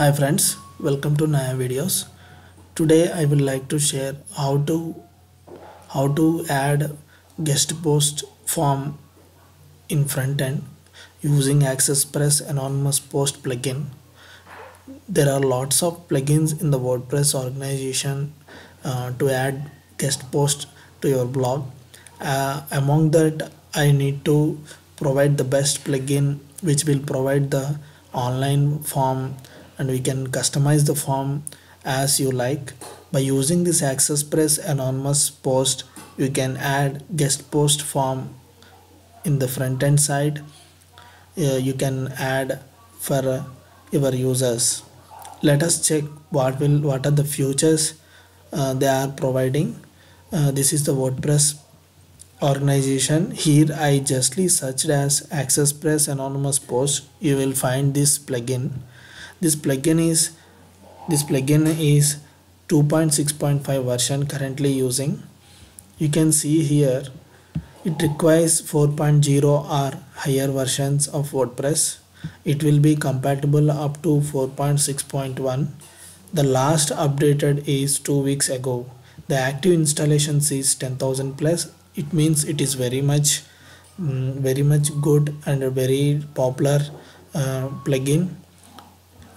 Hi friends, welcome to Naya videos. Today I would like to share how to how to add guest post form in front end using AccessPress anonymous post plugin. There are lots of plugins in the WordPress organization uh, to add guest post to your blog. Uh, among that, I need to provide the best plugin which will provide the online form and we can customize the form as you like. By using this AccessPress anonymous post you can add guest post form in the front end side. Uh, you can add for uh, your users. Let us check what will what are the features uh, they are providing. Uh, this is the wordpress organization. Here i justly searched as accesspress anonymous post. You will find this plugin this plugin is this plugin is 2.6.5 version currently using. You can see here it requires 4.0 or higher versions of wordpress. It will be compatible up to 4.6.1 the last updated is two weeks ago. The active installations is 10000 plus. It means it is very much um, very much good and a very popular uh, plugin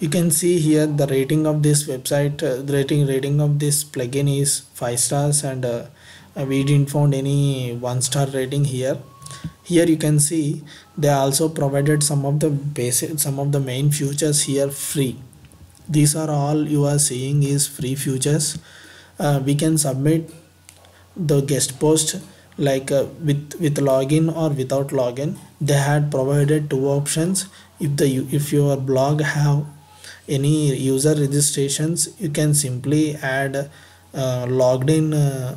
you can see here the rating of this website uh, the rating rating of this plugin is five stars and uh, we didn't found any one star rating here. Here you can see they also provided some of the basic some of the main features here free. These are all you are seeing is free features. Uh, we can submit the guest post like uh, with with login or without login. They had provided two options. If the if your blog have any user registrations you can simply add uh, logged in uh,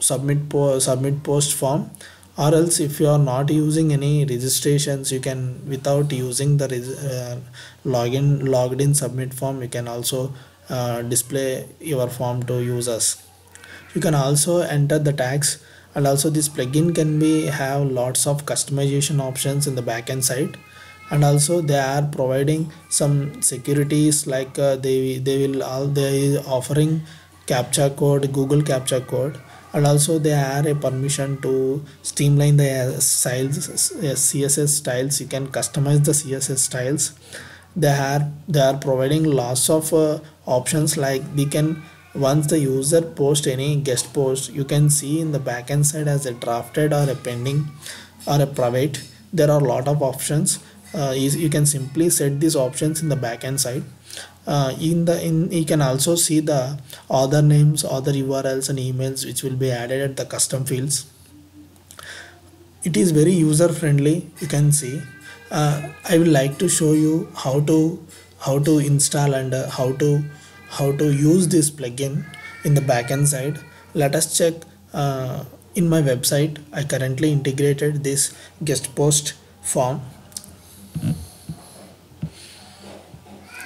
submit po submit post form or else if you are not using any registrations you can without using the uh, login logged in submit form you can also uh, display your form to users. You can also enter the tags and also this plugin can be have lots of customization options in the backend side and also they are providing some securities like uh, they they will all they offering captcha code google captcha code. And also they are a permission to streamline the styles css styles. You can customize the css styles. They are they are providing lots of uh, options. Like we can once the user post any guest post you can see in the backend side as a drafted or a pending or a private. There are a lot of options uh, is you can simply set these options in the backend side. Uh, in the in you can also see the other names other urls and emails which will be added at the custom fields. It is very user friendly you can see. Uh, i will like to show you how to how to install and uh, how to how to use this plugin in the backend side. Let us check uh, in my website. I currently integrated this guest post form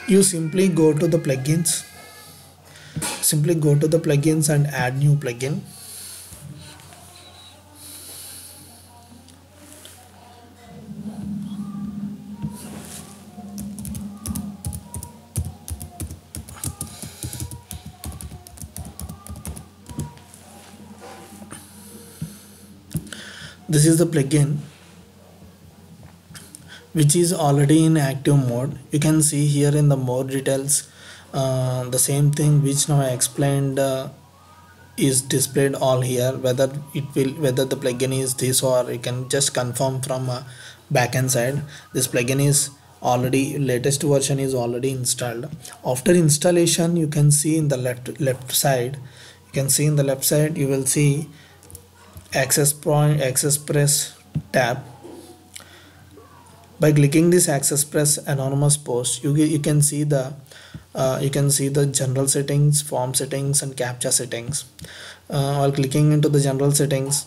you simply go to the plugins. Simply go to the plugins and add new plugin. This is the plugin which is already in active mode. You can see here in the more details uh, the same thing which now I explained uh, is displayed all here whether it will whether the plugin is this or you can just confirm from uh, backend side. This plugin is already latest version is already installed. After installation you can see in the left left side you can see in the left side you will see access point access press tab by clicking this access press anonymous post you, you can see the uh, you can see the general settings form settings and captcha settings. Uh, while clicking into the general settings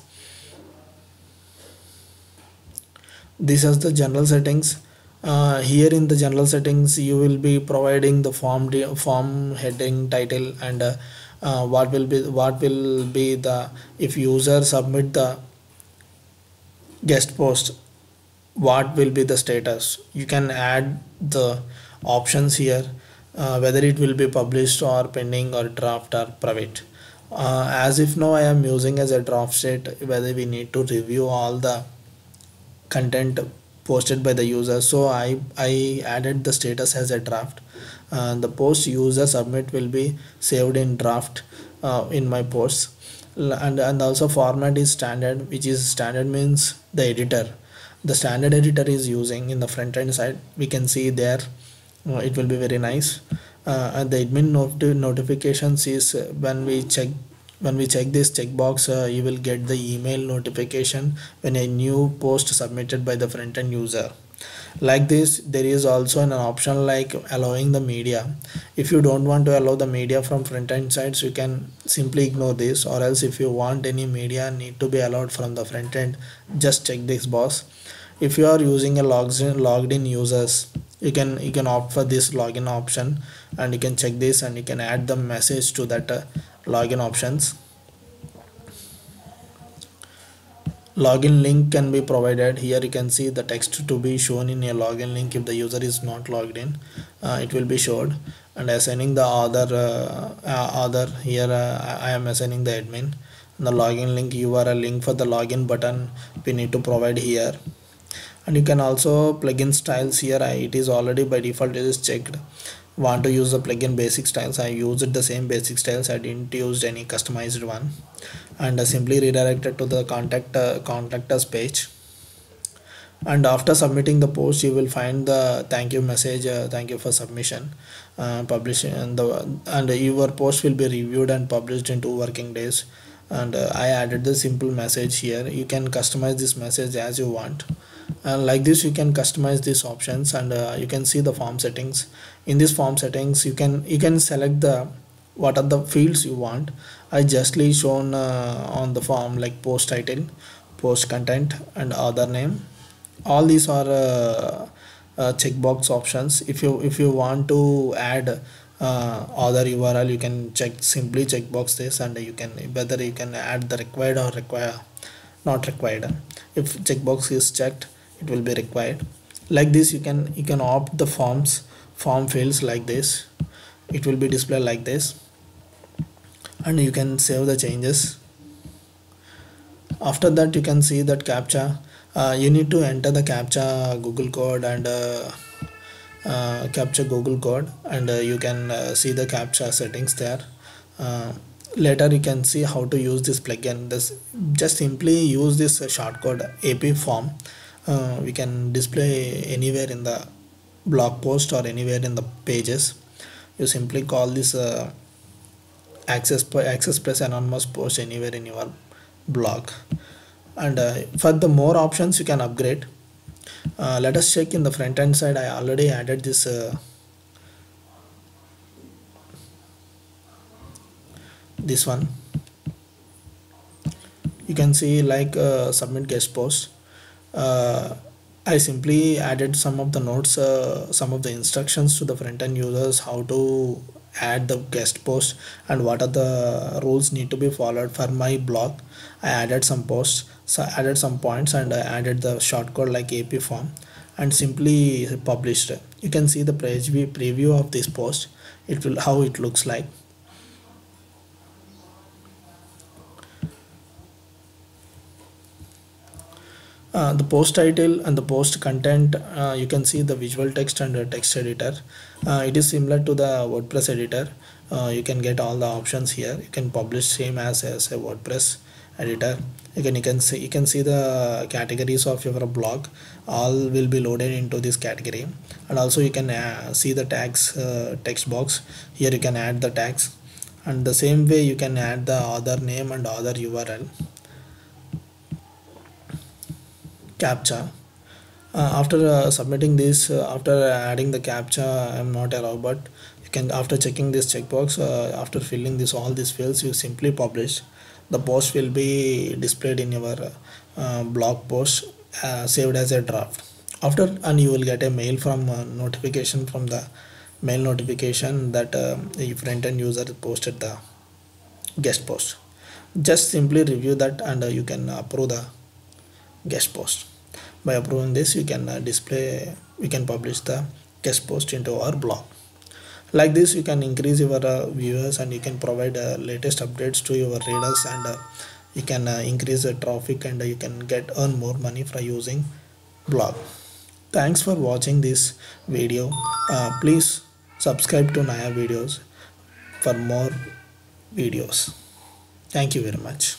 this is the general settings. Uh, here in the general settings you will be providing the form form heading title and uh, uh, what will be what will be the if user submit the guest post what will be the status. You can add the options here uh, whether it will be published or pending or draft or private. Uh, as if now I am using as a draft state whether we need to review all the content posted by the user so I I added the status as a draft. Uh, the post user submit will be saved in draft uh, in my posts. And and also format is standard which is standard means the editor the standard editor is using in the front end side we can see there uh, it will be very nice. Uh, and the admin not notifications is uh, when we check when we check this checkbox uh, you will get the email notification when a new post submitted by the front end user like this there is also an option like allowing the media. If you don't want to allow the media from front end sides you can simply ignore this or else if you want any media need to be allowed from the front end just check this box. If you are using a logged in, logged in users you can you can opt for this login option and you can check this and you can add the message to that uh, login options login link can be provided. Here you can see the text to be shown in a login link. If the user is not logged in uh, it will be showed and assigning the other uh, uh, other here uh, I am assigning the admin. The login link URL link for the login button we need to provide here. And you can also plugin styles here. It is already by default it is checked. Want to use the plugin basic styles? I used the same basic styles. I didn't use any customized one and simply redirected to the contact uh, contact us page. And after submitting the post you will find the thank you message uh, thank you for submission uh, publishing and the and your post will be reviewed and published in two working days. And uh, I added the simple message here. You can customize this message as you want. And like this you can customize these options and uh, you can see the form settings. In this form settings you can you can select the what are the fields you want. I justly shown uh, on the form like post title post content and other name. All these are uh, uh, checkbox options. If you if you want to add uh, other url you can check simply checkbox this and you can whether you can add the required or require not required. If checkbox is checked it will be required. Like this you can you can opt the forms form fields like this. It will be displayed like this and you can save the changes. After that you can see that captcha uh, you need to enter the captcha google code and uh, uh, captcha google code and uh, you can uh, see the captcha settings there. Uh, later you can see how to use this plugin. This just simply use this shortcode ap form. We can display anywhere in the blog post or anywhere in the pages. You simply call this access access press anonymous post anywhere in your blog. And uh, for the more options you can upgrade uh, let us check in the front end side. I already added this uh, this one. You can see like uh, submit guest post uh, I simply added some of the notes uh, some of the instructions to the front end users how to add the guest post and what are the rules need to be followed for my blog. I added some posts so I added some points and I added the shortcode like AP form and simply published you can see the preview preview of this post. It will how it looks like Uh, the post title and the post content uh, you can see the visual text and the text editor. Uh, it is similar to the wordpress editor. Uh, you can get all the options here. You can publish same as, as a wordpress editor. You can you can see you can see the categories of your blog. All will be loaded into this category. And also you can uh, see the tags text box. Here you can add the tags. And the same way you can add the other name and other url captcha. Uh, after uh, submitting this uh, after adding the captcha i'm not allowed but you can after checking this checkbox uh, after filling this all these fields you simply publish. The post will be displayed in your uh, blog post uh, saved as a draft. After and you will get a mail from notification from the mail notification that the front end user posted the guest post. Just simply review that and you can approve the guest post by approving this you can uh, display we can publish the guest post into our blog. Like this you can increase your uh, viewers and you can provide uh, latest updates to your readers and uh, you can uh, increase the traffic and you can get earn more money from using blog. Thanks for watching this video. Uh, please subscribe to naya videos for more videos. Thank you very much